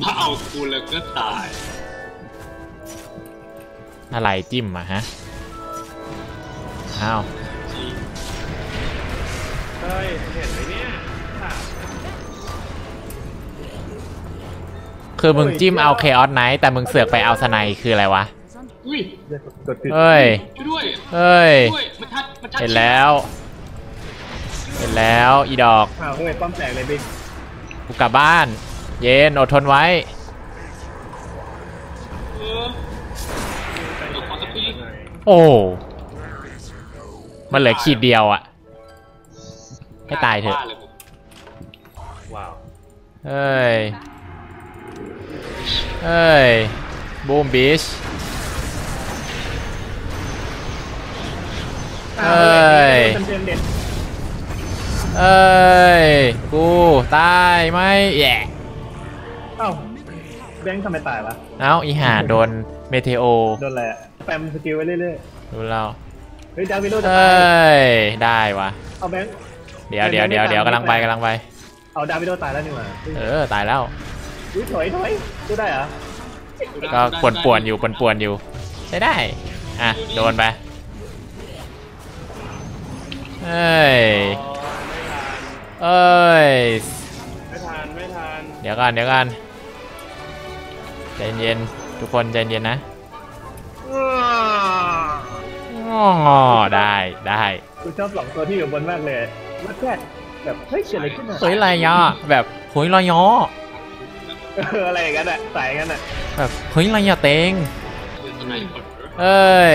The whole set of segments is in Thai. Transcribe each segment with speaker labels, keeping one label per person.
Speaker 1: มาเอากูแล้วก็ตาย
Speaker 2: อะไรจิ้มอะฮะ อ้าว
Speaker 1: จริง
Speaker 3: เฮ้ย เห็นไหมเนี่ยถาม
Speaker 2: คือมึงจิ้มเอา Chaos Knight แต่มึงเสือกไปเอาสไนคืออะไรวะ
Speaker 1: อุ้ย
Speaker 3: กดผิด
Speaker 2: เฮ้ย
Speaker 1: ช่วยด้วย
Speaker 2: เฮ้ย
Speaker 1: ช่วยมันชัดมันชัด
Speaker 2: เห็นแล้ว เห็นแล้วอีดอก
Speaker 3: อ้าวเฮ้ยป้อมแตกเลยบิ๊ก
Speaker 2: กูกลับบ้าน เย็นอดทนไว้
Speaker 1: เออเดี๋ยวขอสักที
Speaker 2: โอ้มันเหลือขีดเดียวอะให้ตายเถอะ
Speaker 1: บ้นลผม
Speaker 3: ว้าว
Speaker 2: เฮ้ยเฮ้ยบูมบิชเอ้ย
Speaker 3: เต็มเต็มเด็ด
Speaker 2: เอ้ย กูตายไหมแย่
Speaker 3: เอ้าแบงค์ทำไมตายวะ
Speaker 2: เอ้าอีห่าโดนเมเทโอ
Speaker 3: โดนอะไรอะแปมสกิลไว้เรื่อย
Speaker 2: ดูเรา
Speaker 3: ๆเฮ้ยดาวิโดจะ
Speaker 2: เอ
Speaker 3: ตาย้
Speaker 2: ย ได้วะ
Speaker 3: เอาแบงค์
Speaker 2: เดี๋ยวเดี๋ยวเดี๋ยวเดี๋ยวกำลังไปกำลังไป
Speaker 3: เอาดาวิโดตายแล้วนี่หว่า
Speaker 2: เออ ตายแล้ว
Speaker 3: อุ้ยถอยถอยดูได้เหรอ
Speaker 2: ก็ป่วนป่วนๆอยู่ป่วนป่วนๆอยู่ ใช้ได้ อะ โดนไปเอ้ย เอ้ย
Speaker 3: ไม่ทันไม่ทัน
Speaker 2: เดี๋ยวก่อนเดี๋ยวก่อนใจเย็นๆทุกคนใจเย็นนะอ๋อได้ได้
Speaker 3: กูชอบสองตัวที่อยู่บนมากเลยมาแค่แบบเฮ้ยเกิดอะไรขึ้นอะ
Speaker 2: เฮ้ยอะไรย่อแบบเฮ้ยลอยย่อ
Speaker 3: เอออะไรอย่างนั้นอะใส่กันอะ
Speaker 2: แบบเฮ้ยอะไรย่อเต็ง
Speaker 1: ทำไมเปิด
Speaker 2: เอ้ย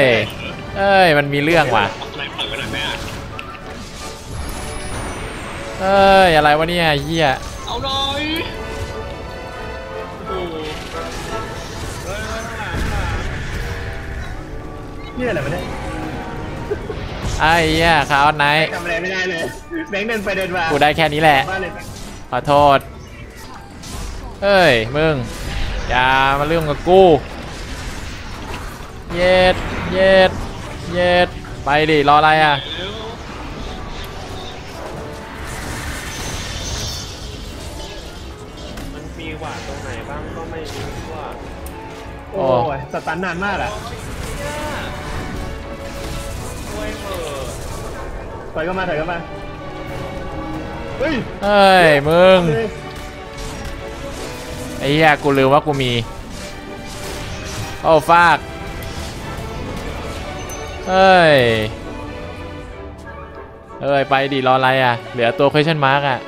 Speaker 2: เอ้ยมันมีเรื่องว่ะ
Speaker 1: เอ้ย
Speaker 2: อะไรวะเนี่ยเฮีย
Speaker 1: เอาหน่อยโอ้โห
Speaker 3: นี่อะไรมาเนี่ย
Speaker 2: ไอ้เฮียคาร์ไนท์
Speaker 3: ทำอะไรไม่ได้เลยแบงค์เดินไปเดินมา
Speaker 2: กูได้แค่นี้แหละ
Speaker 3: บ้านเลย
Speaker 2: ขอโทษ เอ้ย มึง อย่ามาเรื่องกับกู เย็ด เย็ด เย็ด ไปดิ รออะไรอะ
Speaker 1: เร็
Speaker 3: หวาดตรงไหนบ้างก็ไม่รู้ว่า
Speaker 2: โอ้
Speaker 3: โอ้ยสตันนานมากอะ
Speaker 1: ช่วยเปิด
Speaker 3: ถอยเข้ามาถอยเข้ามาเฮ้ย
Speaker 2: เฮ้ยมึง
Speaker 3: เฮ้ย
Speaker 2: ไอ้เหี้ยกูลืมว่ากูมีโอ้ฟากเฮ้ยเอ้ยไปดิรออะไรอะ เหลือตัว question mark อะ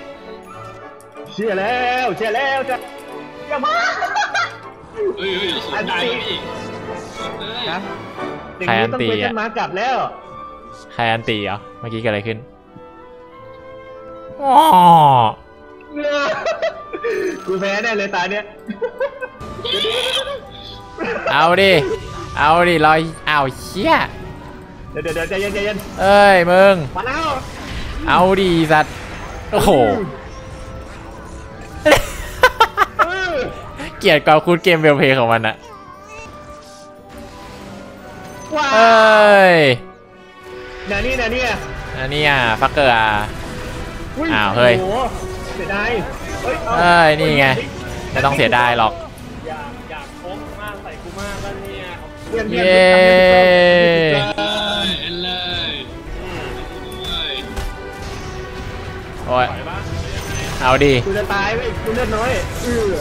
Speaker 3: เชียร์แล้ว เชียร์แล้วจะ อย่ามา
Speaker 1: เฮ้ยเฮ้ยสวนได้แล้วพี่ฮะ
Speaker 2: ใครอันตี
Speaker 3: ย่ะมากลับแล้ว
Speaker 2: ใครอันตีเหรอเมื่อกี้เกิดอะไรขึ้นอ๋อ
Speaker 3: กูแพ้แน่เลยตาเนี้ย
Speaker 2: เอาดิ เอาดิรอยเอาเชี่ย
Speaker 3: เดี๋ยวเดี๋ยวใจเย็นใจเย็น
Speaker 2: เอ้ยมึง
Speaker 3: มาแล้ว
Speaker 2: เอาดิสัตว์ โอ้โห
Speaker 3: เก
Speaker 2: ลียดกอคูดเกมเวลเพย์ของมันอะ
Speaker 3: ว้า
Speaker 2: เอ้ย
Speaker 3: นานี่นานี่อะ
Speaker 2: อันนี้อะฟักเกอร์อะ
Speaker 3: ย
Speaker 2: อ้าวเฮ้ย
Speaker 3: โอ้โหเสียดายเฮ้ยา
Speaker 2: เอ้ยนี่ไงไม่ต้องเสียดายหรอก
Speaker 3: อยากอยากโค้งมากใส่กูมากแล้วเนี่ย
Speaker 2: เย้
Speaker 1: เอ้ยเอ็นเลยเอ้ย
Speaker 2: โอ้ย
Speaker 3: ปล่อยปะ
Speaker 2: เอาดิ
Speaker 3: กูจะตายไปกูเลือดน้อยเออ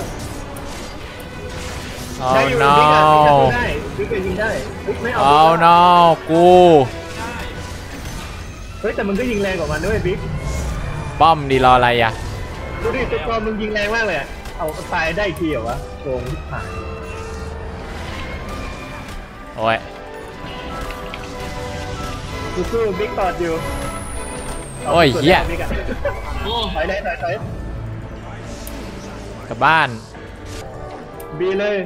Speaker 2: โอ้
Speaker 3: ได้อยู่
Speaker 2: no
Speaker 3: บิ๊กอะบิ๊กอะยิงได้บิ๊กอะยิงได้เฮ้ยไม่เอา
Speaker 2: โอ้ no กู
Speaker 3: เฮ้ยแต่มึงก็ยิงแรงกว่ามันด้วยบิ๊ก
Speaker 2: ป้อมดีรออะไรอะ
Speaker 3: ดูดิตัวกรมึงยิงแรงมากเลยอะเอาตายได้อีกทีเหรอวะโกงที่ผ่าน
Speaker 2: โอ้ย
Speaker 3: กูสู้บิ๊กตอดอยู่
Speaker 2: โอ้ยเหี้ย
Speaker 3: บิ๊กอะ
Speaker 1: โอ้
Speaker 3: ถอยเลยถอยถอย
Speaker 2: กลับบ้าน
Speaker 3: B เลย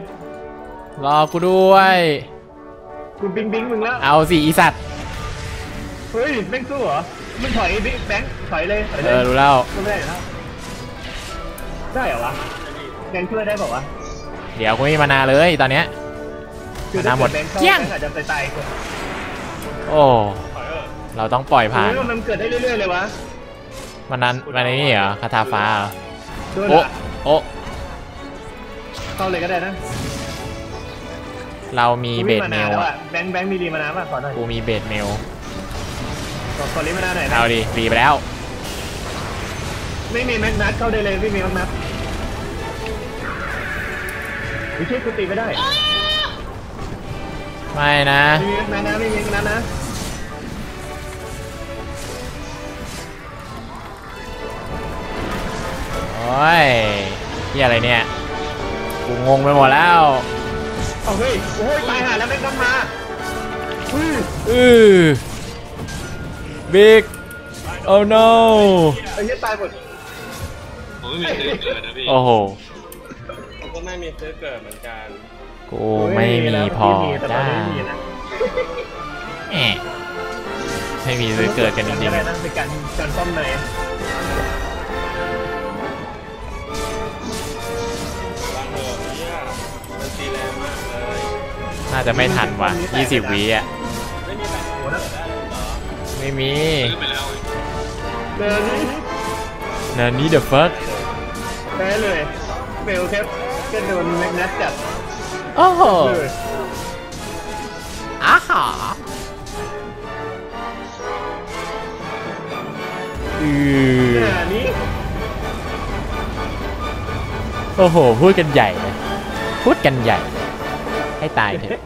Speaker 2: รอกูด้วย
Speaker 3: กู ping ping มึงแล้ว
Speaker 2: เอาสิอีสัตว์
Speaker 3: เฮ้ยแม่งสู้เหรอ มึงถอยบิ๊กแบงค์ถอยเลยถอยเล
Speaker 2: เอยอรู้แล้ว
Speaker 3: ไม่ได้แล้วได้เหรอวะแบงค์ช่วยได้เปล่าวะ
Speaker 2: เดี๋ยวกูไม่มี mana เลยตอนเนี้ย
Speaker 3: คือ
Speaker 2: น้ำหมด
Speaker 3: แบงค์เข้า
Speaker 2: เกลี้ยง
Speaker 3: แบงค์อาจจะตายๆคน
Speaker 2: โอ้เราต้องปล่อยผ่าน
Speaker 3: เฮ้ยมันเกิดได้เรื่อยๆเลยวะ
Speaker 2: มันนั้นมันไอ้นี่เหรอคาถาฟ้าเหรอ
Speaker 3: ด้วย
Speaker 2: โอ้
Speaker 3: นะ
Speaker 2: โอ้
Speaker 3: เข้าเลยก็ได้นะ
Speaker 2: เรามีเบ
Speaker 3: วิ่ง
Speaker 2: ด
Speaker 3: มา
Speaker 2: เม
Speaker 3: นาน
Speaker 2: ล
Speaker 3: แล้ว
Speaker 2: อะ
Speaker 3: อะแบงค์แบงค์มีรีมานาป่ะขอหน่อย
Speaker 2: กูมีเบดเมล
Speaker 3: ขอขอรีมานาหน่อยนะ
Speaker 2: เอาดิรีไปแล้ว
Speaker 3: ไม่มีแม็กนัทเข้าได้เลยไม่มีแม็กนัทวิชิตกูตีไม่ได้
Speaker 2: ไม่นะ
Speaker 3: ไม่มีแม็กนัทนะไม่มีแม็กนัทนะ
Speaker 2: โอ้ยที่อะไรเนี่ย กูงงไปหมดแล้ว
Speaker 3: เอาเฮ้ยโอ้ยตายห่าแล้วแม็กนัทมาอุ้ย
Speaker 2: อือบิ๊ก oh no
Speaker 3: ไอ้เหี้ยตายหมด
Speaker 1: ผมไม่มีซื้อเกิดนะพี่
Speaker 2: โอ้โห
Speaker 4: ผมก็ไม่มีซื้อเกิดเหมือนกัน
Speaker 2: กูไม่มีพอ
Speaker 3: แต่ตอ
Speaker 2: จ้าน
Speaker 3: นี้มีนะ
Speaker 2: แอะไม่มีซื้อเกิดกันจริง
Speaker 3: อะไรนะเป็นการการซ่อมใน
Speaker 4: บ้
Speaker 2: จะไม่ทันว่ะ20วิอะ
Speaker 4: ไม่มีแบบ
Speaker 3: โอ้นะ
Speaker 4: ได้เลยเหรอ
Speaker 2: ไม่มี
Speaker 1: ซื้อไปแล้ว
Speaker 3: เดินนี่
Speaker 2: เนินนี้ the fuck
Speaker 3: แพ้เลยเฟลแคปก็โดนแม็กนัทจับ
Speaker 2: โอ้โห
Speaker 3: เลย
Speaker 2: อาหาอือ
Speaker 3: เนี่ยนี่
Speaker 2: โอ้โห พูดกันใหญ่เลย พูดกันใหญ่ ให้ตายเถอะ